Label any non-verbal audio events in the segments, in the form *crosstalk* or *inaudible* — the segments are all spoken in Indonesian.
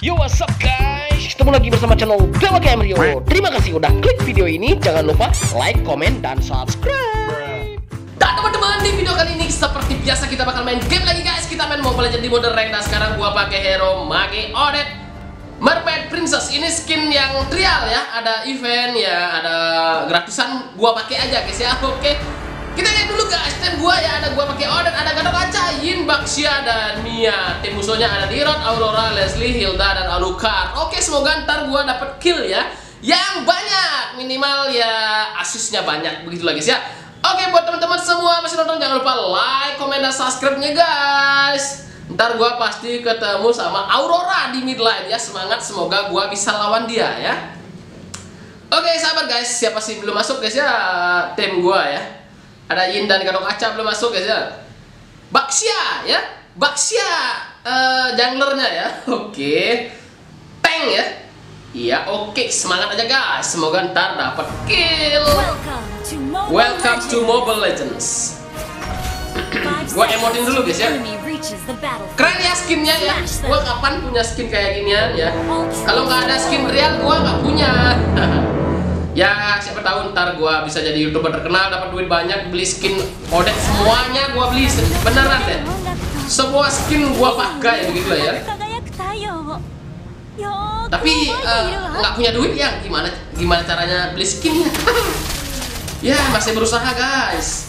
Yo what's up guys? Ketemu lagi bersama channel Dewa Game Rio Terima kasih udah klik video ini. Jangan lupa like, komen, dan subscribe. Dan teman-teman di video kali ini seperti biasa kita bakal main game lagi guys. Kita main Mobile Legends di mode rank. Dan sekarang gua pakai hero Mage Odette Mermaid Princess. Ini skin yang trial ya. Ada event ya. Ada gratisan. Gua pakai aja guys ya. Oke kita lihat dulu guys, tim gua ya ada gua pakai Odette, ada Gatot Kaca, Yin, Baxia dan Mia. Tim musuhnya ada Dirot, Aurora, Leslie, Hilda dan Alucard. Oke, semoga ntar gua dapet kill ya. Yang banyak, minimal ya asisnya banyak begitulah guys ya. Oke, buat teman-teman semua masih nonton jangan lupa like, komen dan subscribe-nya guys. Ntar gua pasti ketemu sama Aurora di midline ya. Semangat, semoga gua bisa lawan dia ya. Oke, sahabat guys, siapa sih belum masuk guys ya tim gua ya? Ada Yin dan Gatot Kaca belum masuk guys ya. Baxia ya. Baxia eh junglernya ya. *laughs* Oke. Tank ya. Iya, oke. Semangat aja guys. Semoga ntar dapat kill. Welcome to Mobile Legends. Gua emotin dulu guys ya. Keren ya skinnya ya. Gua kapan punya skin kayak ginian ya? Kalau nggak ada skin real, gua nggak punya. *laughs* ya siapa tahu ntar gua bisa jadi youtuber terkenal dapat duit banyak beli skin Odette. Semuanya gua beli beneran deh semua skin gua pakai begitu lah ya. Tapi eh, nggak punya duit ya? Gimana gimana caranya beli skinnya *laughs* ya? Masih berusaha guys.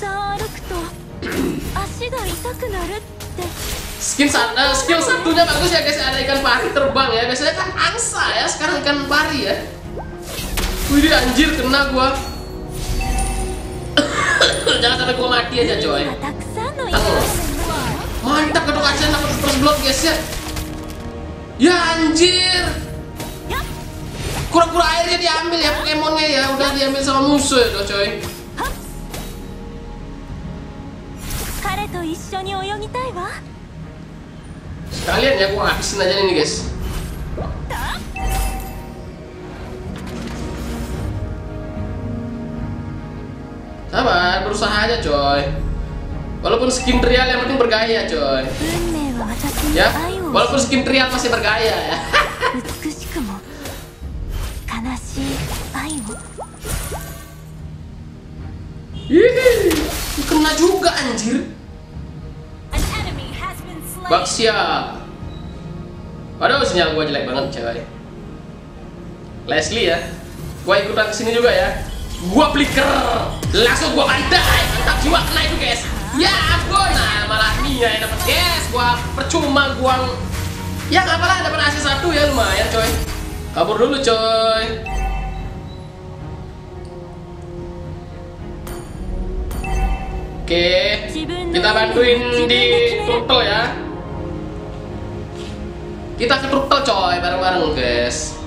*clears throat* Skin eh, skill satunya bagus ya guys. Ada ikan pari terbang ya. Biasanya kan angsa ya sekarang ikan pari ya Wih anjir kena gua. *coughs* Jangan sampai gua mati aja coy. Mantap kedok action aku terus blok guys ya. Ya anjir. Kura-kura airnya diambil ya Pokemonnya ya udah diambil sama musuh ya loh, coy. Sekalian ya gua habisin aja ini guys. Sabar, berusaha aja coy. Walaupun skin trial yang penting bergaya coy. Ya, walaupun skin trial masih bergaya ya. Ih, kena juga anjir. Baksia. Waduh, sinyal gua jelek banget coy. Leslie ya. Gua ikutan ke sini juga ya. Gue flicker. Langsung gua bantai Mantap jiwa kena itu guys. Ya ampun. Nah malah Mia yang dapet guys. Gua percuma gua Ya nggak apa-apa dapat AC satu ya lumayan coy. Kabur dulu coy. Oke Kita bantuin di turtle ya. Kita ke turtle coy bareng-bareng guys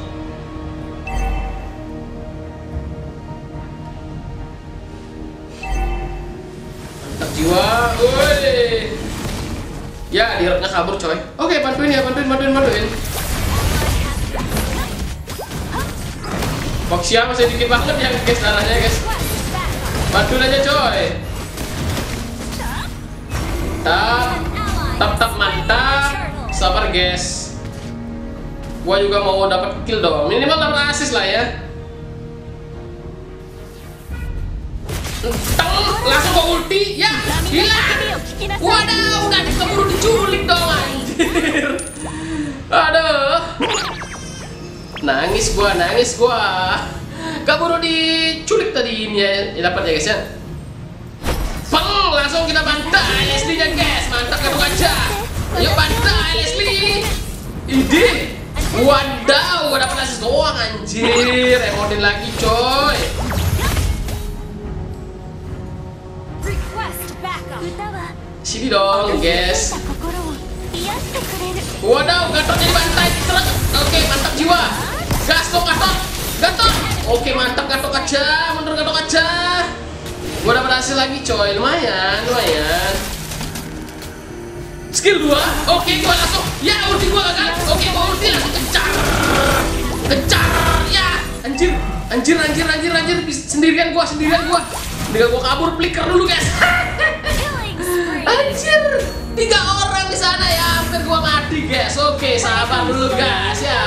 jiwa, woi. Ya, dirotnya kabur coy. Oke, bantuin ya, bantuin, bantuin, bantuin. Boxia masih dikit banget ya guys darahnya guys. Bantuin aja coy. Tap, tap, tap, mantap. Sabar guys. Gua juga mau dapat kill dong. Minimal dapat assist lah ya. Teng, langsung ke ulti, ya, hilang. Waduh, udah keburu diculik dong anjir. Aduh. Nangis gua, nangis gua. Keburu diculik tadi ini ya, dapat ya guys ya. Peng, langsung kita bantai Leslie-nya guys. Mantap kartu kaca. Ayo bantai Leslie. Ini. Wadaw, gua dapat assist doang anjir. Emotin lagi coy. Sini dong, guys. Oh, Wadaw, oh, Gatot jadi bantai truk. Oke, mantap jiwa. Gas dong, Gatot. Gatot. Oke, mantap Gatot aja. Mundur Gatot aja. Gua udah berhasil lagi, coy. Lumayan, lumayan. Skill 2. Oke, gua langsung. Ya, ulti gua kan. Oke, gua ulti langsung kencar, kencar. Ya, anjir. Anjir, anjir, anjir, anjir. Sendirian gua, sendirian gua. Tinggal gua kabur, Pliker dulu, guys. *laughs* Anjir, tiga orang di sana ya, hampir gua mati guys. Oke, sabar dulu guys ya.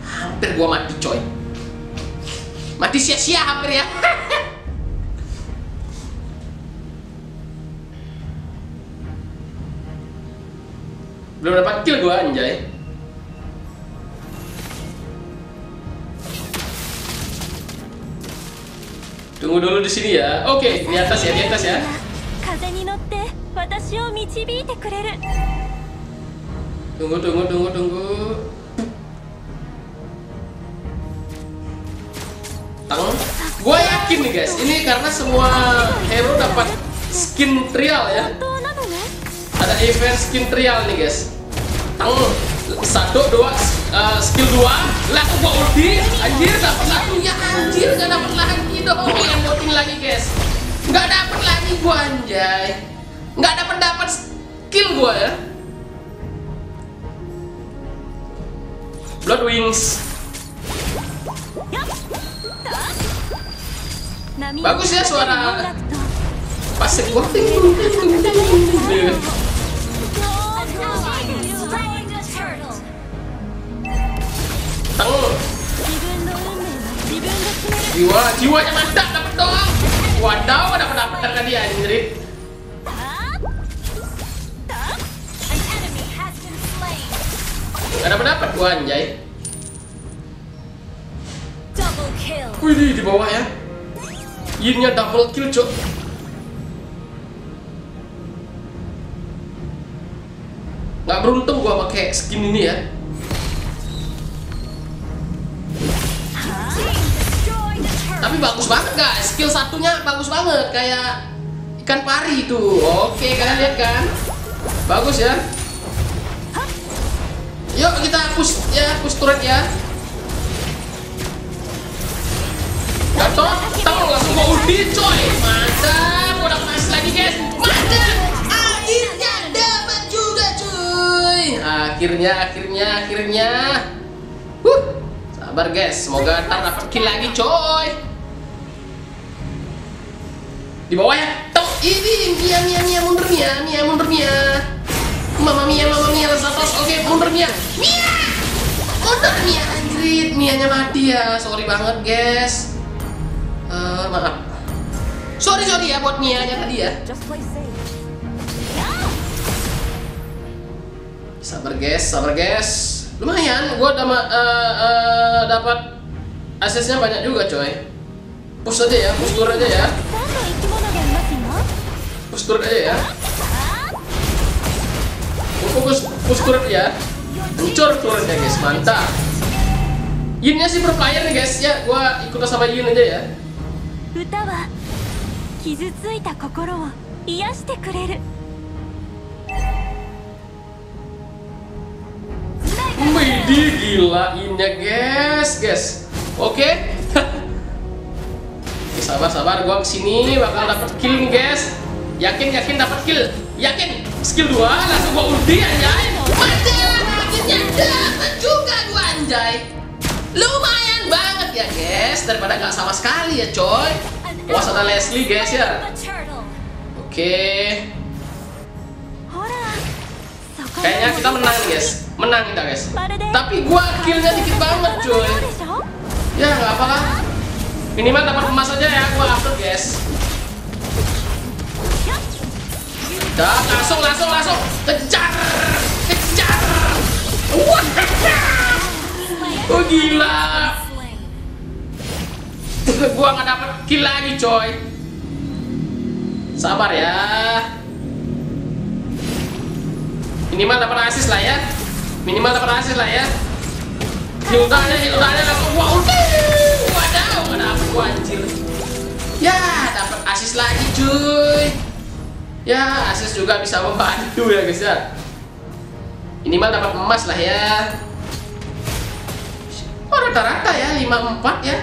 Hampir gua mati coy. Mati sia-sia hampir ya. *laughs* Belum dapat kill gua anjay. tunggu dulu di sini ya. Oke, di atas ya, di atas ya. Tunggu, tunggu, tunggu, tunggu. Tang. Gua yakin nih guys, ini karena semua hero dapat skin trial ya. Ada event skin trial nih guys tahu Satu, dua, uh, skill dua. laku gua ulti. Anjir, dapat lagi. Ya anjir, gak dapat lagi dong. Yang voting lagi, guys. Gak dapat lagi gua anjay. nggak dapat dapat skill gua ya. Blood Wings. Bagus ya suara pas voting. *laughs* Jiwa, jiwanya mantap dapat dong. Wadaw, dapat dapat harga dia anjir. Gak dapat dapat gua anjay. Wih di, di bawah ya. Yinnya double kill cok. Gak beruntung gua pakai skin ini ya. Tapi bagus banget guys, skill satunya bagus banget kayak ikan pari itu. Oke kalian lihat kan? Bagus ya. Yuk kita push ya, push turret ya. Gatot, tahu langsung gua ulti coy. Mantap, dapat asis lagi guys. Mantap, akhirnya dapat juga cuy. Akhirnya, akhirnya, akhirnya. Huh, sabar guys, semoga ntar dapat kill lagi coy. Di bawah ya. Tuh, ini Mia Mia Mia mundur Mia, Mia mundur Mia. Mama Mia, Mama Mia Lazatos. Oke, mundur Mia. Mia. Mundur Mia anjrit, Mianya mati ya. Sorry banget, guys. Eh, maaf. Sorry sorry ya buat Mia nya tadi ya. Sabar guys, sabar guys Lumayan, gua dama, eh, eh, dapat aksesnya banyak juga coy. Push aja ya, push tur aja ya, 何の生き物がいますよ push tur aja ya. Push, push tur ya. Hancur turunnya guys, mantap. Yinnya sih pro player nih guys ya, gua ikut sama Yin aja ya. 歌は傷ついた心を癒してくれる Midi gila injek guys, guys. Oke. *laughs* Okay. Sabar sabar gua ke sini bakal dapat kill nih guys. Yakin yakin dapat kill. Yakin. Skill 2 langsung gua ulti anjay. Mati akhirnya dapat juga gua anjay. Lumayan banget ya guys daripada nggak sama sekali ya coy. Wah ada Leslie guys ya. Oke. Okay. Kayaknya kita menang guys menang kita guys. Tapi gua killnya dikit banget cuy. Ya nggak apa-apa. Minimal dapat emas aja ya gua upload guys. Dah langsung langsung langsung. Kejar kejar. Wah oh gila. Gua nggak dapat kill lagi coy. Sabar ya. Minimal dapat asis lah ya. Minimal dapat assist lah ya. Hilda-nya, Hilda-nya langsung gua ulti. Wadaw, nggak dapet gua anjir. Ya, dapat assist lagi cuy. Ya, assist juga bisa membantu ya guys ya. Minimal dapat emas lah ya. Oh, rata-rata ya, 54 ya.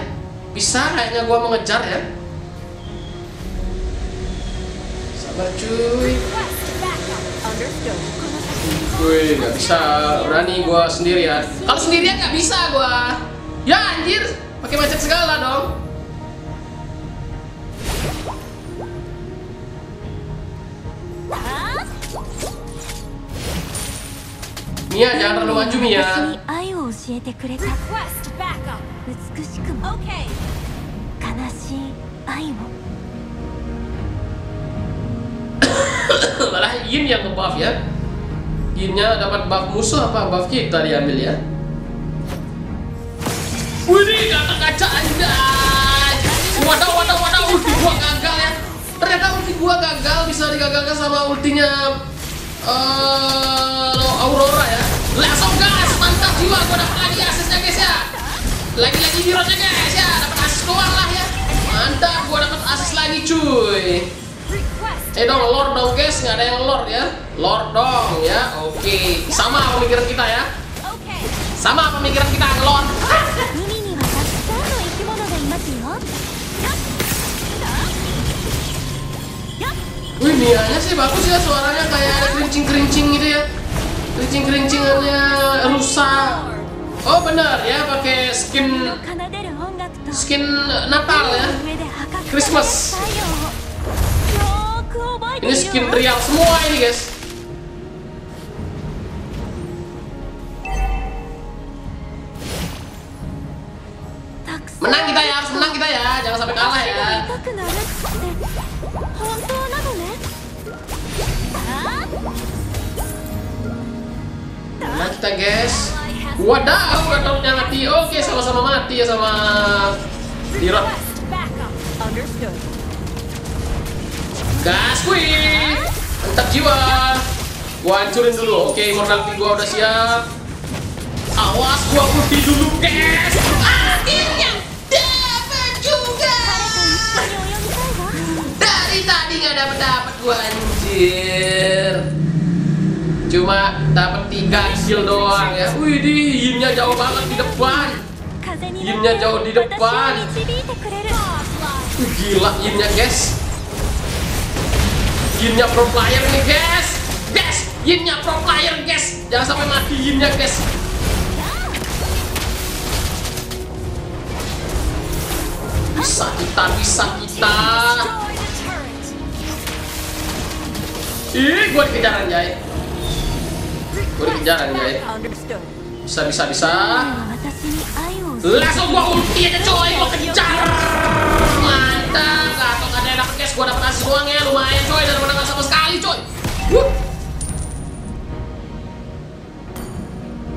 Bisa kayaknya gua mengejar ya. Sabar cuy. Wih, nggak bisa. Berani gua sendirian. Kalau sendirian gak bisa gua. Ya anjir, pakai macet segala dong. Mia, jangan terlalu maju Mia. *coughs* Malah Yin yang ngebuff ya Yinnya dapat buff musuh apa buff kita diambil ya? Wih, kata kaca anjay Waduh, waduh, waduh, ulti gua gagal ya. Ternyata ulti gua gagal bisa digagalkan sama ultinya eh Aurora ya. Langsung gas, mantap jiwa gua dapat lagi asisnya guys ya. Lagi-lagi hero-nya guys ya, dapat asis doang lah ya. Mantap, gua dapat asis lagi cuy. Eh dong, lord dong guys, nggak ada yang lord ya. Lord dong ya, oke. Okay. Sama pemikiran kita ya. Sama pemikiran kita lord Wih, Mianya sih bagus ya suaranya kayak kerincing-kerincing gitu ya. Kerincing-kerincingannya rusak. Oh bener ya pakai skin skin Natal ya. Christmas. Ini skin trial semua ini guys. Menang kita ya, harus menang kita ya, jangan sampai kalah ya. Menang kita guys. Wadaw, kantongnya mati. Oke, sama-sama mati ya sama Dirot Understood. Gas Queen. Mantap jiwa. Gua hancurin dulu. Oke, immortality gua udah siap. Awas gua putih dulu, guys. Akhirnya dapat juga. Dari tadi nggak dapat dapat gua anjir. Cuma dapat tiga kill doang ya. Wih, di himnya jauh banget di depan. Himnya jauh di depan. Gila himnya, guys yinnya pro player nih guys. Guys yinnya pro player guys. Jangan sampai mati yinnya guys. Bisa kita bisa kita. Ih gue dikejar anjay. Gue dikejar anjay. Bisa bisa bisa. Langsung gua ulti aja coy. Gua kejar. Mantap. Atau gak ada enak guys. Gua dapat asis doang ya. Lumayan coy. Dan lagi coy Wuh.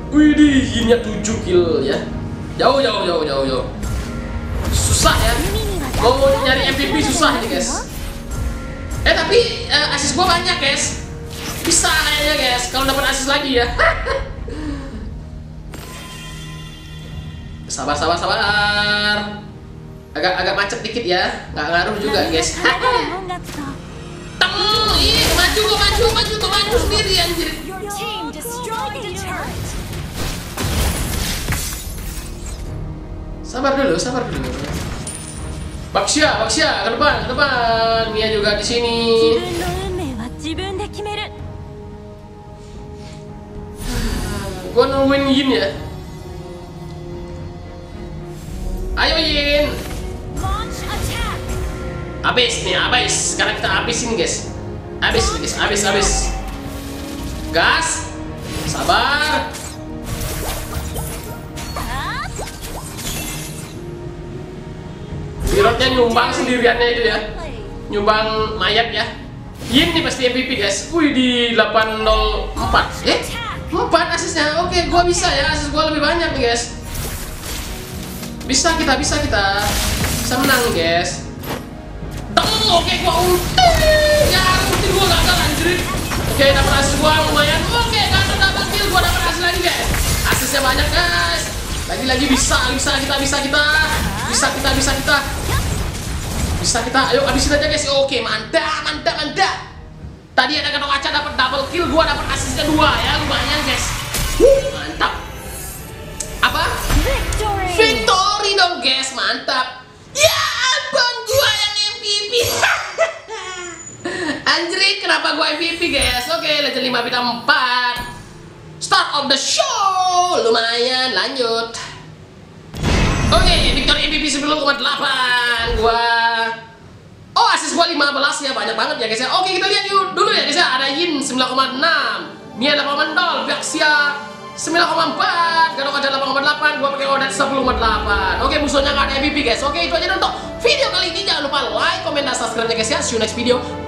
Widih, yinnya 7 kill ya. Jauh, jauh, jauh, jauh, jauh. Susah ya. Mau nyari MVP susah nih, guys. Eh, tapi uh, asis gua banyak, guys. Bisa kayaknya, guys. Kalau dapat asis lagi ya. *laughs* sabar, sabar, sabar. Agak agak macet dikit ya. Nggak ngaruh juga, guys. *laughs* *laughs* Teng, iya, maju gue maju, maju gue maju sendiri anjir. Sabar dulu, sabar dulu. Baksya, Baksya, ke depan, ke depan. Mia juga di sini. gue nungguin Yin ya. Ayo Yin. Abis nih, abis Sekarang kita abisin guys. Abis guys, abis, abis Gas. Sabar. Pilotnya nyumbang sendiriannya itu ya. Nyumbang mayat ya. Yin nih pasti MVP guys. Wih di 804 Eh 4 asisnya. Oke gua bisa ya. Asis gua lebih banyak nih guys. Bisa kita bisa kita. Bisa menang guys oke gua ulti Ya ulti gua gagal anjir Oke dapat asis gua lumayan Oke gagal double kill gua dapat asis lagi guys Asisnya banyak guys Lagi-lagi bisa bisa kita bisa kita Bisa kita bisa kita bisa kita, ayo habisin aja guys. Oke, mantap, mantap, mantap. Tadi ada kata kaca dapat double kill, gua dapat asisnya dua ya, lumayan guys. Mantap. Apa? Victory! Victory dong guys, mantap. Ya yang MVP. *laughs* Anjrit, kenapa gua MVP guys? Oke, Legend 5 bintang 4. Start of the show. Lumayan, lanjut. Oke, victory MVP 10,8 Gua Oh, asis gua 15 ya, banyak banget ya guys ya Oke, kita lihat yuk dulu ya guys ya Ada Yin 9,6 Mia 8 dol Jaxia 9,4 Garo Kaca 8,8 Gua pakai Odet 10,8 Oke musuhnya nggak ada MVP guys Oke itu aja untuk video kali ini Jangan lupa like, komen, dan subscribe. Ya guys ya See you next video